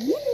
you